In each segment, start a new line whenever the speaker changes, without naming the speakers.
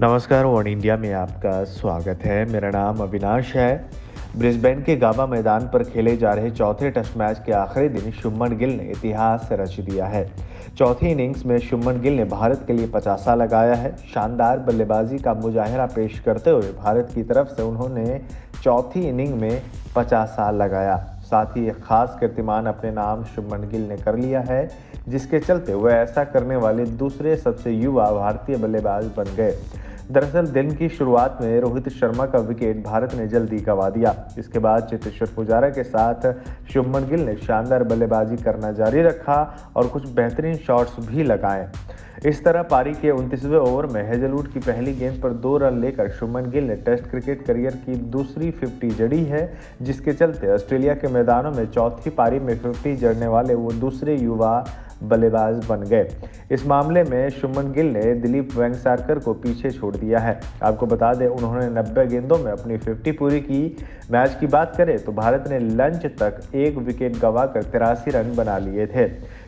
नमस्कार one India में आपका स्वागत है। मेरा नाम अविनाश है। ब्रिस्बेन के गाबा मैदान पर खेले जा रहे चौथे टेस्ट मैच के आखिरी दिन शुभमन गिल ने इतिहास रच दिया है। चौथी इनिंग्स में शुभमन गिल ने भारत के लिए पचासा लगाया है। शानदार बल्लेबाजी का मुजाहरा पेश करते हुए भारत की तरफ़ से उन्होंने चौथी इनिंग में पचासा लगाया। साथ ही एक खास कीर्तिमान अपने नाम शुभमन गिल ने कर लिया है, जिसके चलते वह ऐसा करने वाले दूसरे सबसे युवा भारतीय बल्लेबाज बन गए। दरअसल दिन की शुरुआत में रोहित शर्मा का विकेट भारत ने जल्दी गंवा दिया। इसके बाद चेतेश्वर पुजारा के साथ शुभमन गिल ने शानदार बल्लेबाजी करना जारी रखा और कुछ बेहतरीन शॉट्स भी लगाए। इस तरह पारी के उनतीसवें ओवर में हेजलवुड की पहली गेंद पर दो रन लेकर शुभमन गिल ने टेस्ट क्रिकेट करियर की दूसरी 50 जड़ी है, जिसके चलते ऑस्ट्रेलिया के मैदानों में चौथी पारी में 50 जड़ने वाले वो दूसरे युवा बल्लेबाज बन गए। इस मामले में शुभमन गिल ने दिलीप वेंगसारकर को पीछे छोड़ दिया है। आपको बता दें, उन्होंने 90 गेंदों में अपनी 50 पूरी की। मैच की बात करें तो भारत ने लंच तक एक विकेट गंवाकर तिरासी रन बना लिए थे।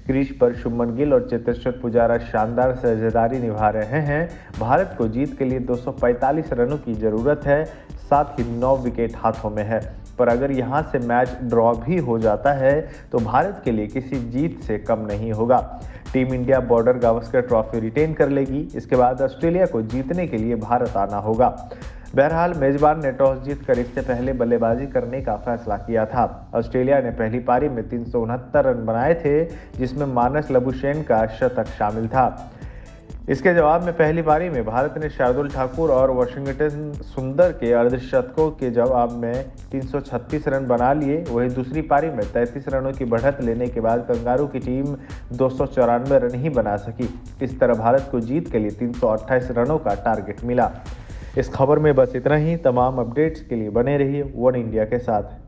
क्रीज पर शुभमन गिल और चेतेश्वर पुजारा शानदार साझेदारी निभा रहे हैं। भारत को जीत के लिए 245 रनों की ज़रूरत है, साथ ही नौ विकेट हाथों में है। पर अगर यहाँ से मैच ड्रॉ भी हो जाता है तो भारत के लिए किसी जीत से कम नहीं होगा। Team India Border Gavaskar trophy retain कर लेगी। इसके बाद ऑस्ट्रेलिया को जीतने के लिए भारत आना होगा। बहरहाल, मेजबान ने टॉस जीतकर इससे पहले बल्लेबाजी करने का फैसला किया था। ऑस्ट्रेलिया ने पहली पारी में तीन सौ उनहत्तर रन बनाए थे, जिसमें मानस लबुशेन का शतक शामिल था। इसके जवाब में पहली पारी में भारत ने शार्दुल ठाकुर और वाशिंगटन सुंदर के अर्धशतकों के जवाब में 336 रन बना लिए। वहीं दूसरी पारी में 33 रनों की बढ़त लेने के बाद कंगारू की टीम दो सौ चौरानवे रन ही बना सकी। इस तरह भारत को जीत के लिए 328 रनों का टारगेट मिला। इस खबर में बस इतना ही। तमाम अपडेट्स के लिए बने रहिए वन इंडिया के साथ।